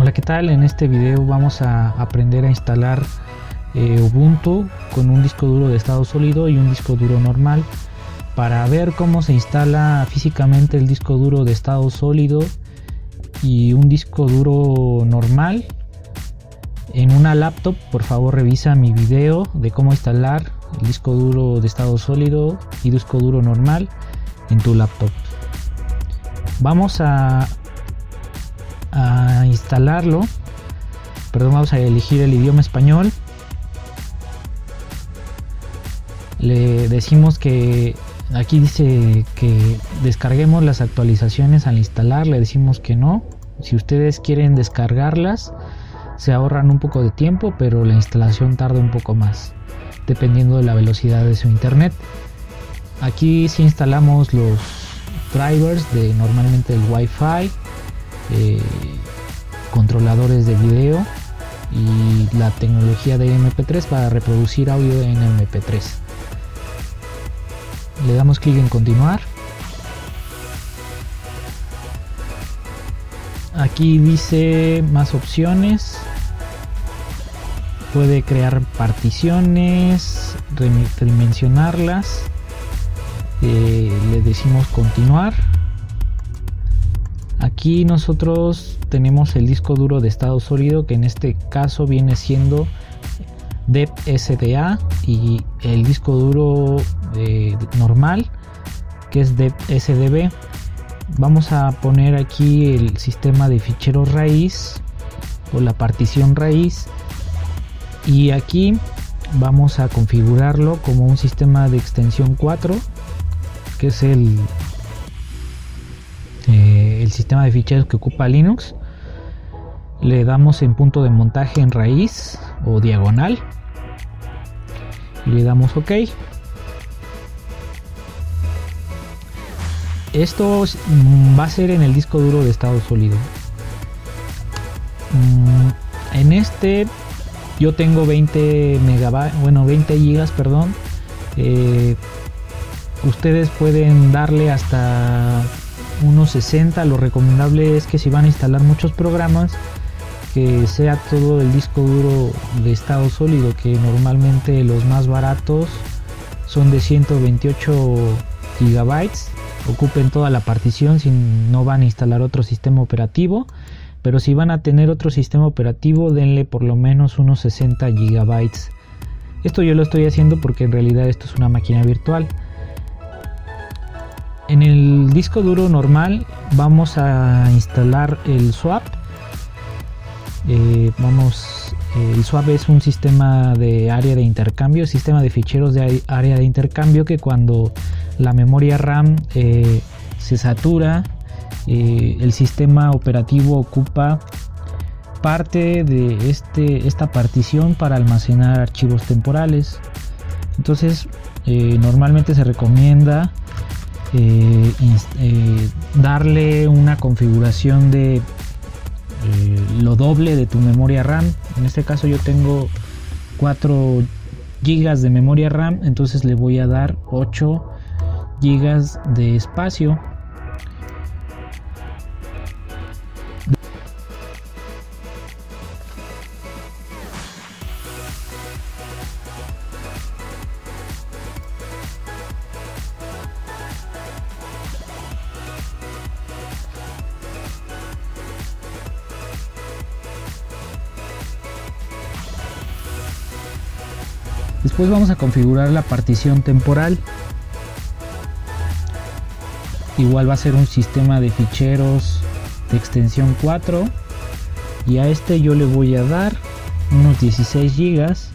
Hola, ¿qué tal? En este video vamos a aprender a instalar eh, Ubuntu con un disco duro de estado sólido y un disco duro normal para ver cómo se instala físicamente el disco duro de estado sólido y un disco duro normal en una laptop por favor revisa mi video de cómo instalar el disco duro de estado sólido y disco duro normal en tu laptop vamos a, a instalarlo. Perdón vamos a elegir el idioma español. Le decimos que aquí dice que descarguemos las actualizaciones al instalar le decimos que no. Si ustedes quieren descargarlas se ahorran un poco de tiempo, pero la instalación tarda un poco más, dependiendo de la velocidad de su internet. Aquí si instalamos los drivers de normalmente el Wi-Fi, eh, controladores de video y la tecnología de MP3 para reproducir audio en MP3. Le damos clic en continuar. Aquí dice más opciones puede crear particiones, redimensionarlas. Eh, le decimos continuar. Aquí nosotros tenemos el disco duro de estado sólido que en este caso viene siendo DEP SDA y el disco duro eh, normal que es DEP SDB. Vamos a poner aquí el sistema de ficheros raíz o la partición raíz y aquí vamos a configurarlo como un sistema de extensión 4 que es el eh, el sistema de ficheros que ocupa Linux le damos en punto de montaje en raíz o diagonal. Y le damos ok. Esto va a ser en el disco duro de estado sólido. Mm, en este yo tengo 20 megabytes, bueno, 20 gigas, perdón. Eh, ustedes pueden darle hasta unos 60. Lo recomendable es que si van a instalar muchos programas, que sea todo el disco duro de estado sólido, que normalmente los más baratos son de 128 gigabytes. Ocupen toda la partición si no van a instalar otro sistema operativo pero si van a tener otro sistema operativo denle por lo menos unos 60 gigabytes esto yo lo estoy haciendo porque en realidad esto es una máquina virtual en el disco duro normal vamos a instalar el swap eh, vamos el swap es un sistema de área de intercambio sistema de ficheros de área de intercambio que cuando la memoria RAM eh, se satura eh, el sistema operativo ocupa parte de este, esta partición para almacenar archivos temporales. Entonces, eh, normalmente se recomienda eh, darle una configuración de lo doble de tu memoria RAM. En este caso yo tengo 4 gigas de memoria RAM, entonces le voy a dar 8 gigas de espacio Después vamos a configurar la partición temporal. Igual va a ser un sistema de ficheros de extensión 4. Y a este yo le voy a dar unos 16 gigas.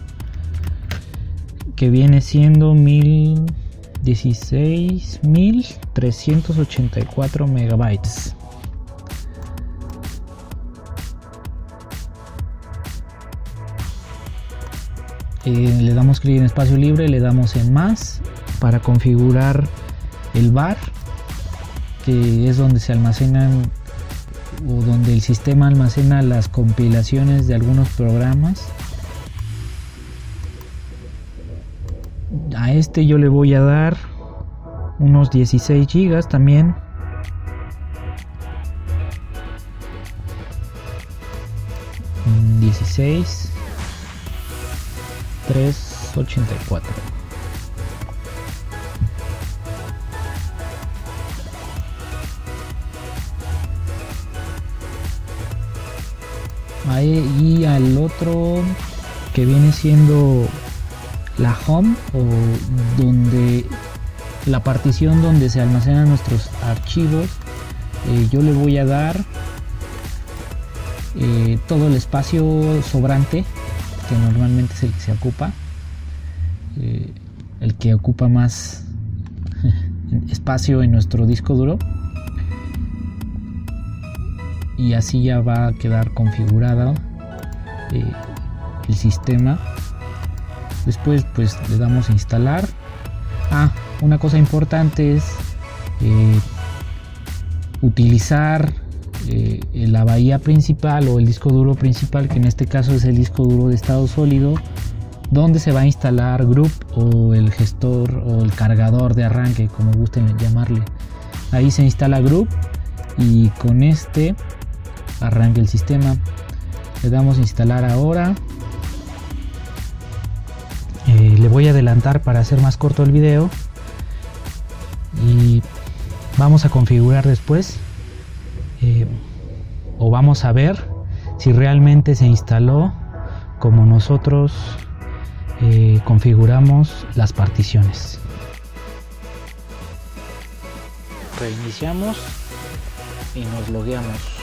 Que viene siendo 1016.384 megabytes. Eh, le damos clic en espacio libre, le damos en más para configurar el bar, que es donde se almacenan o donde el sistema almacena las compilaciones de algunos programas. A este yo le voy a dar unos 16 gigas también 16 384 ahí y al otro que viene siendo la home o donde la partición donde se almacenan nuestros archivos eh, yo le voy a dar eh, todo el espacio sobrante que normalmente es el que se ocupa eh, el que ocupa más espacio en nuestro disco duro. Y así ya va a quedar configurado el sistema. Después pues le damos a instalar. Ah una cosa importante es eh, utilizar eh, la bahía principal o el disco duro principal que en este caso es el disco duro de estado sólido donde se va a instalar group o el gestor o el cargador de arranque como gusten llamarle. Ahí se instala group y con este arranque el sistema. Le damos a instalar ahora. Eh, le voy a adelantar para hacer más corto el video. Y vamos a configurar después eh, o vamos a ver si realmente se instaló como nosotros eh, configuramos las particiones. Reiniciamos y nos logueamos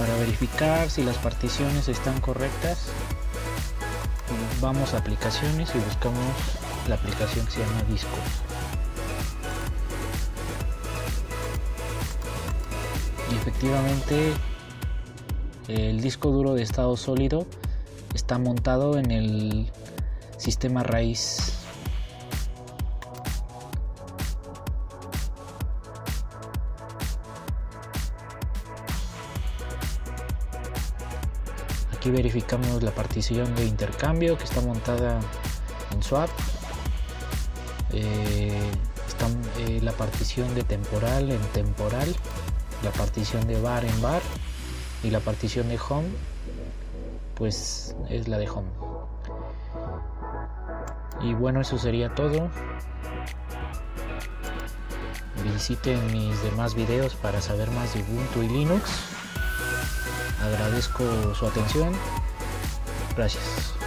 Para verificar si las particiones están correctas, vamos a aplicaciones y buscamos la aplicación que se llama discos. Y efectivamente el disco duro de estado sólido está montado en el sistema raíz aquí verificamos la partición de intercambio que está montada en swap. Eh, está eh, la partición de temporal en temporal la partición de bar en bar y la partición de home pues es la de home. Y bueno eso sería todo. Visiten mis demás videos para saber más de Ubuntu y Linux Agradezco su atención. Gracias.